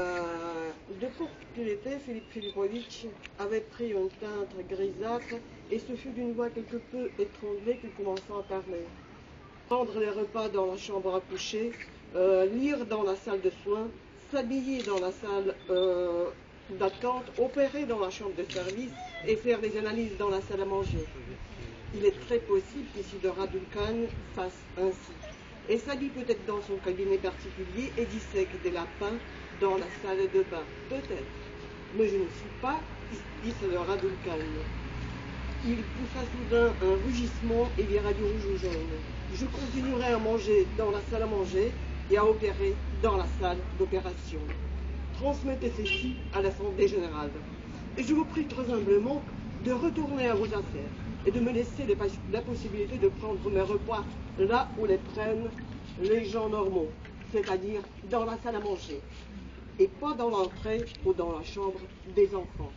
Euh, de court qu'il était, Philippe Filipovitch avait pris une teinte grisâtre et ce fut d'une voix quelque peu étranglée qu'il commença à parler. Prendre les repas dans la chambre à coucher, euh, lire dans la salle de soins, s'habiller dans la salle euh, d'attente, opérer dans la chambre de service et faire des analyses dans la salle à manger. Il est très possible qu'Ici de fasse ainsi et s'habille peut-être dans son cabinet particulier et dissèque des lapins dans la salle de bain. Peut-être. Mais je ne suis pas Isidore Radulcan. Il poussa soudain un rugissement et vira du rouge au jaune. Je continuerai à manger dans la salle à manger et à opérer dans la salle d'opération. Transmettez ceci à l'Assemblée générale. Et je vous prie très humblement de retourner à vos affaires et de me laisser la possibilité de prendre mes repas là où les prennent les gens normaux, c'est-à-dire dans la salle à manger, et pas dans l'entrée ou dans la chambre des enfants.